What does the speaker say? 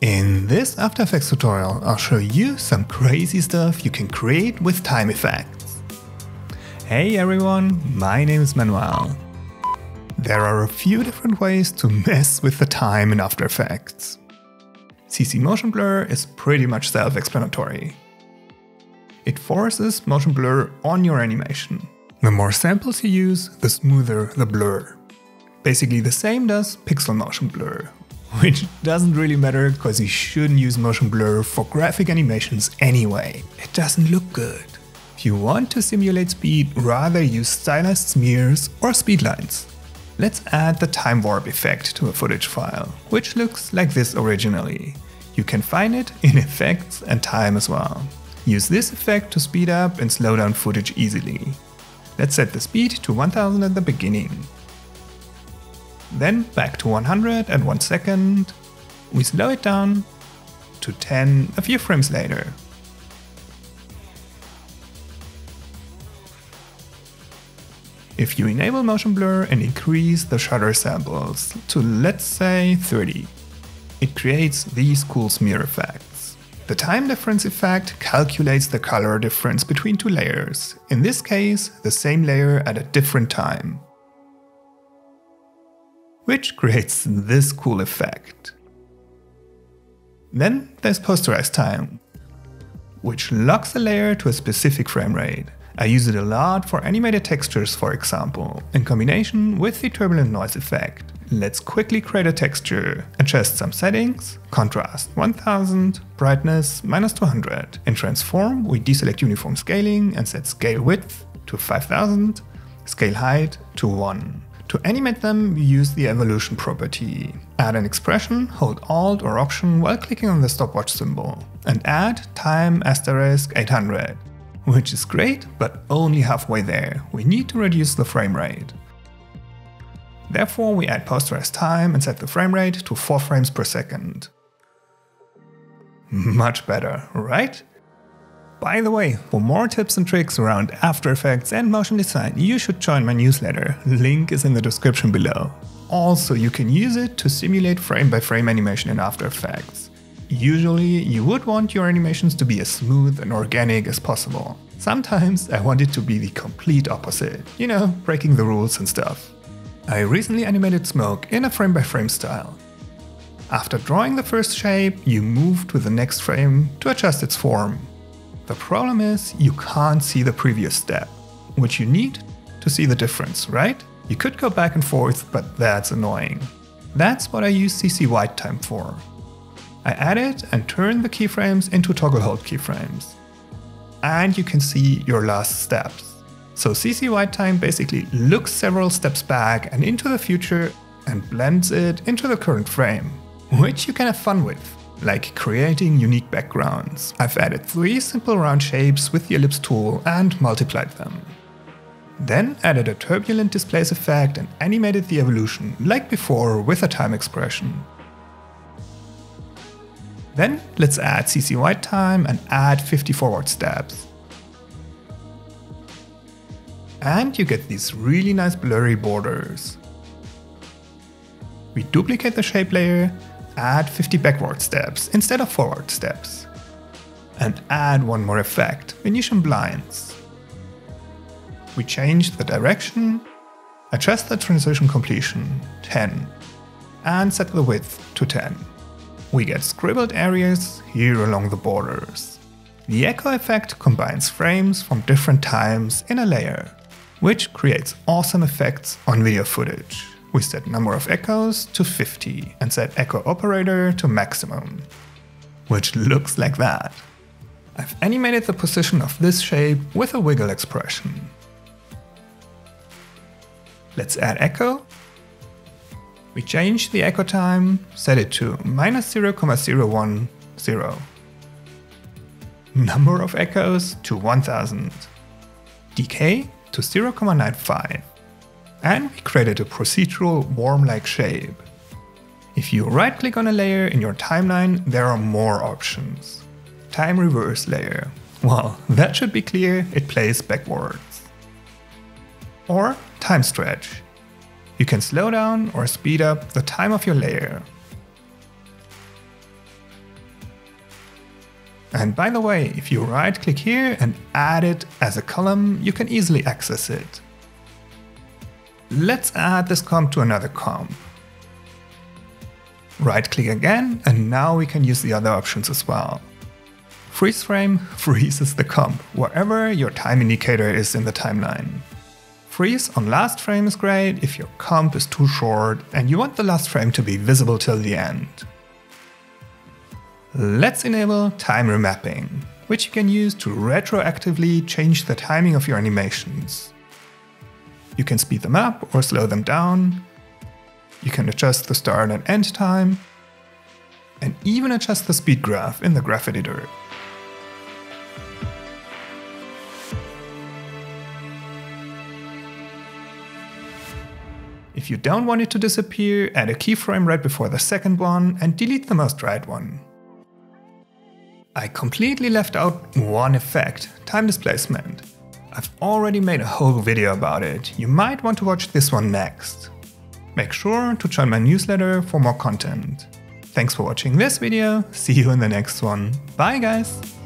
In this After Effects tutorial, I'll show you some crazy stuff you can create with time effects. Hey everyone, my name is Manuel. There are a few different ways to mess with the time in After Effects. CC Motion Blur is pretty much self-explanatory. It forces motion blur on your animation. The more samples you use, the smoother the blur. Basically the same does pixel motion blur, which doesn't really matter because you shouldn't use motion blur for graphic animations anyway. It doesn't look good. If you want to simulate speed, rather use stylized smears or speedlines. Let's add the time warp effect to a footage file, which looks like this originally. You can find it in effects and time as well. Use this effect to speed up and slow down footage easily. Let's set the speed to 1000 at the beginning then back to 100 at 1 second. We slow it down to 10 a few frames later. If you enable motion blur and increase the shutter samples to let's say 30, it creates these cool smear effects. The time difference effect calculates the color difference between two layers, in this case the same layer at a different time which creates this cool effect. Then there's posterize time, which locks a layer to a specific frame rate. I use it a lot for animated textures for example, in combination with the turbulent noise effect. Let's quickly create a texture, adjust some settings, contrast 1000, brightness minus 200. In transform we deselect uniform scaling and set scale width to 5000, scale height to 1. To animate them, use the evolution property. Add an expression, hold Alt or Option while clicking on the stopwatch symbol. And add time asterisk 800. Which is great, but only halfway there. We need to reduce the frame rate. Therefore, we add posterize time and set the frame rate to 4 frames per second. Much better, right? By the way, for more tips and tricks around After Effects and motion design, you should join my newsletter. Link is in the description below. Also, you can use it to simulate frame-by-frame -frame animation in After Effects. Usually, you would want your animations to be as smooth and organic as possible. Sometimes I want it to be the complete opposite, you know, breaking the rules and stuff. I recently animated smoke in a frame-by-frame -frame style. After drawing the first shape, you move to the next frame to adjust its form. The problem is you can't see the previous step, which you need to see the difference, right? You could go back and forth, but that's annoying. That's what I use CC Wide Time for. I added and turned the keyframes into toggle hold keyframes. And you can see your last steps. So CC Wide Time basically looks several steps back and into the future and blends it into the current frame, which you can have fun with like creating unique backgrounds. I've added three simple round shapes with the ellipse tool and multiplied them. Then added a turbulent displace effect and animated the evolution, like before with a time expression. Then let's add CC wide time and add 50 forward steps. And you get these really nice blurry borders. We duplicate the shape layer add 50 backward steps instead of forward steps. And add one more effect, Venetian blinds. We change the direction, adjust the transition completion 10, and set the width to 10. We get scribbled areas here along the borders. The echo effect combines frames from different times in a layer, which creates awesome effects on video footage. We set number of echoes to 50 and set echo operator to maximum, which looks like that. I've animated the position of this shape with a wiggle expression. Let's add echo. We change the echo time, set it to minus 0,010. Number of echoes to 1000. Decay to 0,95 and we created a procedural worm-like shape. If you right-click on a layer in your timeline, there are more options. Time reverse layer. Well, that should be clear, it plays backwards. Or time stretch. You can slow down or speed up the time of your layer. And by the way, if you right click here and add it as a column, you can easily access it. Let's add this comp to another comp. Right click again, and now we can use the other options as well. Freeze frame freezes the comp wherever your time indicator is in the timeline. Freeze on last frame is great if your comp is too short and you want the last frame to be visible till the end. Let's enable time remapping, which you can use to retroactively change the timing of your animations. You can speed them up or slow them down. You can adjust the start and end time, and even adjust the speed graph in the graph editor. If you don't want it to disappear, add a keyframe right before the second one and delete the most right one. I completely left out one effect, time displacement. I've already made a whole video about it, you might want to watch this one next. Make sure to join my newsletter for more content. Thanks for watching this video, see you in the next one, bye guys!